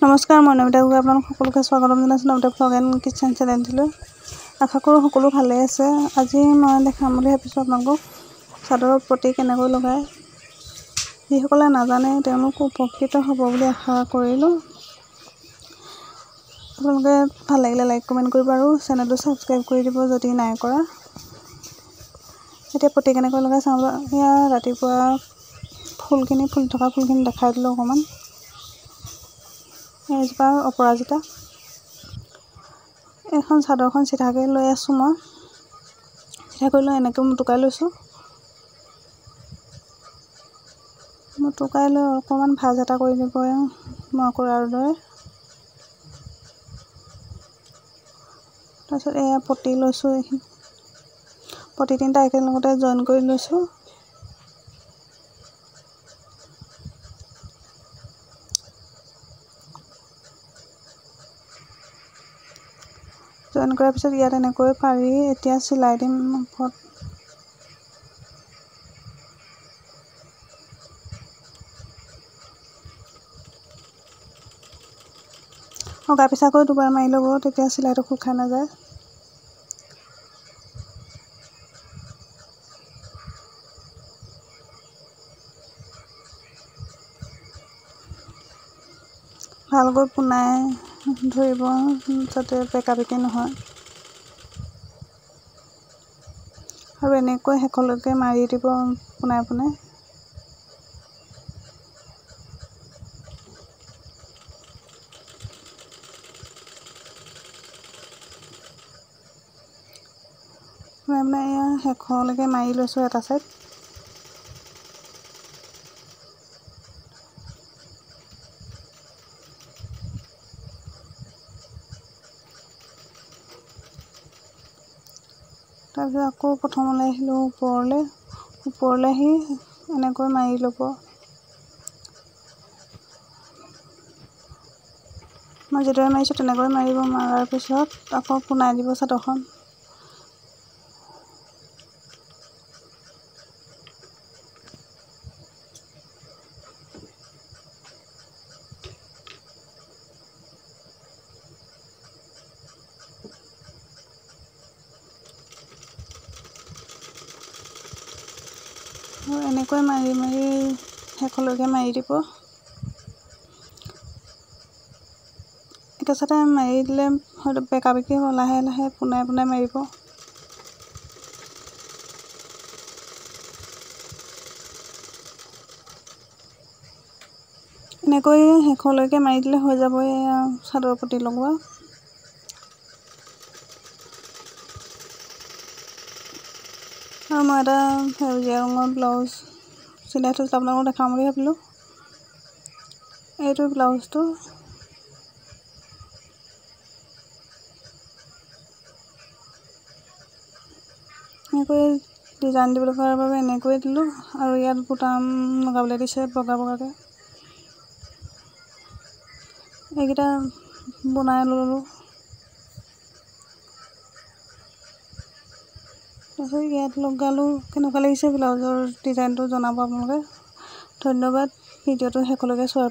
নমস্কাৰ মই নমিতা গগৈ আপোনালোক সকলোকে স্বাগতম জনাইছোঁ নমিতা ব্লগ এণ্ড কিটচেন চেনেলটোলৈ। আশা কৰোঁ সকলো ভালে আছে। আজি মই দেখাম বুলি ভাবিছোঁ আপোনালোকক চাদৰৰ পতি কেনেকৈ লগায়। যিসকলে নাজানে তেওঁলোক উপকৃত হ'ব বুলি আশা কৰিলোঁ। আপোনালোকে ভাল লাগিলে লাইক কমেণ্ট কৰিব আৰু চেনেলটো ছাবস্ক্ৰাইব কৰি দিব যদি নাই কৰা। এতিয়া পতি কেনেকৈ লগাই চাওঁ। এয়া ৰাতিপুৱা ফুলখিনি ফুলি থকা ফুলখিনি দেখাই দিলোঁ অকণমান। এজোপা অপৰাজিতা। এইখন চাদৰখন চিধাকৈ লৈ আছোঁ মই। চিধাকৈ লৈ এনেকৈ মোটোকাই লৈছোঁ। মোটোকাই লৈ অকণমান ভাজ এটা কৰি দিব মই কৰাৰ দৰে। তাৰপিছত এয়া পতি লৈছোঁ এইখিনি। পতি তিনিটা একেলগতে জইন কৰি লৈছোঁ। জইন কৰাৰ পিছত ইয়াত এনেকৈ পাৰি এতিয়া চিলাই দিম অগা পিছাকৈ দুবাৰ মাৰি ল'ব তেতিয়া চিলাইটো খাই নাযায়। ভালকৈ পোনাই ধৰিব যাতে বেকা বেকি নহয়। আৰু এনেকৈ শেষলৈকে মাৰি দিব পোনাই পোনাই। পোনাই পোনাই এয়া শেষলৈকে মাৰি লৈছোঁ এটা ছাইড তাৰপিছত আকৌ প্ৰথমলৈ আহিলোঁ ওপৰলৈ। ওপৰলৈ আহি এনেকৈ মাৰি ল'ব। মই যিদৰে মাৰিছোঁ তেনেকৈ মাৰিব। মৰাৰ পিছত আকৌ পোনাই দিব চাদৰখন। এনেকৈ মাৰি মাৰি শেষলৈকে মাৰি দিব। একেচাতে মাৰি দিলে হয়তো বেকা বেকি হ'ব লাহে লাহে পোনাই পোনাই মাৰিব। এনেকৈ শেষলৈকে মাৰি দিলে হৈ যাব এয়া চাদৰ পতি লগোৱা। মই এটা সেউজীয়া ৰঙৰ ব্লাউজ চিলাই থৈছিলোঁ আপোনালোকক দেখাম বুলি ভাবিলোঁ। এইটো ব্লাউজটো এনেকৈ ডিজাইন দিবলৈ কৰাৰ বাবে এনেকৈ দিলোঁ আৰু ইয়াত বুটাম লগাবলৈ দিছে বগা বগাকৈ। এইকেইটা বনাই ল'লোঁ। তাৰপিছত ইয়াত লগালোঁ কেনেকুৱা লাগিছে ব্লাউজৰ ডিজাইনটো জনাব আপোনালোকে। ধন্যবাদ ভিডিঅ'টো শেষলৈকে চোৱাৰ